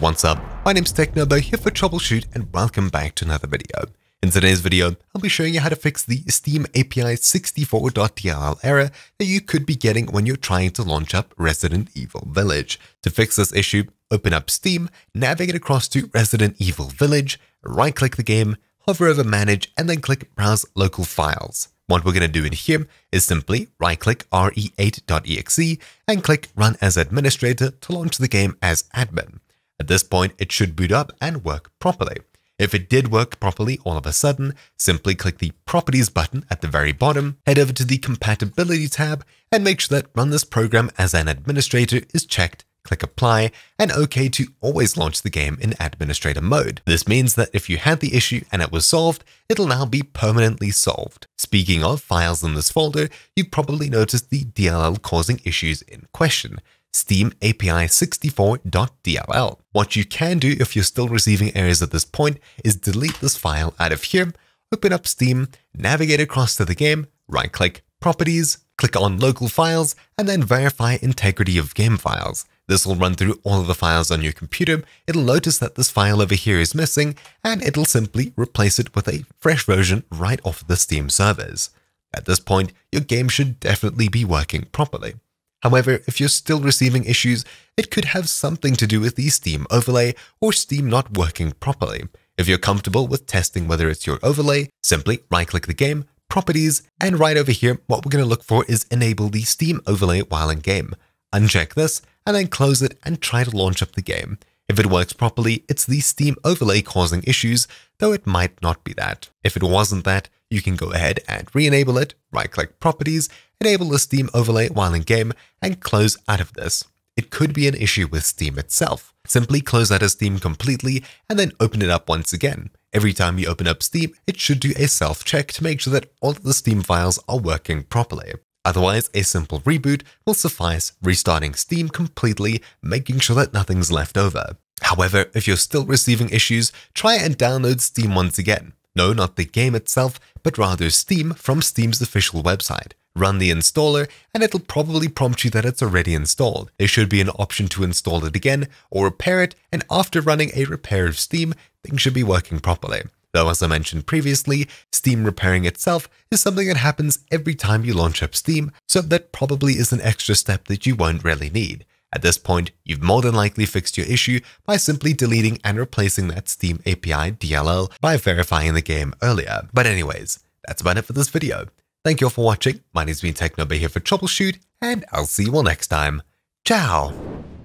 What's up? My name's Technobo here for TroubleChute and welcome back to another video. In today's video, I'll be showing you how to fix the Steam API 64.dll error that you could be getting when you're trying to launch up Resident Evil Village. To fix this issue, open up Steam, navigate across to Resident Evil Village, right-click the game, hover over Manage, and then click Browse Local Files. What we're going to do in here is simply right-click re8.exe and click Run as Administrator to launch the game as admin. At this point, it should boot up and work properly. If it did work properly all of a sudden, simply click the Properties button at the very bottom, head over to the Compatibility tab, and make sure that Run this program as an administrator is checked click apply, and OK to always launch the game in administrator mode. This means that if you had the issue and it was solved, it'll now be permanently solved. Speaking of files in this folder, you've probably noticed the DLL causing issues in question. Steam API 64.dll. What you can do if you're still receiving errors at this point is delete this file out of here, open up Steam, navigate across to the game, right click Properties, click on Local Files, and then verify integrity of game files. This will run through all of the files on your computer, it'll notice that this file over here is missing, and it'll simply replace it with a fresh version right off the Steam servers. At this point, your game should definitely be working properly. However, if you're still receiving issues, it could have something to do with the Steam overlay or Steam not working properly. If you're comfortable with testing whether it's your overlay, simply right-click the game, Properties, and right over here, what we're going to look for is Enable the Steam overlay while in game. Uncheck this, and then close it and try to launch up the game. If it works properly, it's the Steam overlay causing issues, though it might not be that. If it wasn't that, you can go ahead and re-enable it, right-click Properties, enable the Steam overlay while in game, and close out of this. It could be an issue with Steam itself. Simply close out of Steam completely and then open it up once again. Every time you open up Steam, it should do a self-check to make sure that all of the Steam files are working properly. Otherwise, a simple reboot will suffice, restarting Steam completely, making sure that nothing's left over. However, if you're still receiving issues, try and download Steam once again. No, not the game itself, but rather Steam from Steam's official website. Run the installer, and it'll probably prompt you that it's already installed. There should be an option to install it again or repair it, and after running a repair of Steam, things should be working properly. Though as I mentioned previously, Steam repairing itself is something that happens every time you launch up Steam, so that probably is an extra step that you won't really need. At this point, you've more than likely fixed your issue by simply deleting and replacing that Steam API DLL by verifying the game earlier. But anyways, that's about it for this video. Thank you all for watching, my name's been Technobo here for TroubleChute, and I'll see you all next time. Ciao!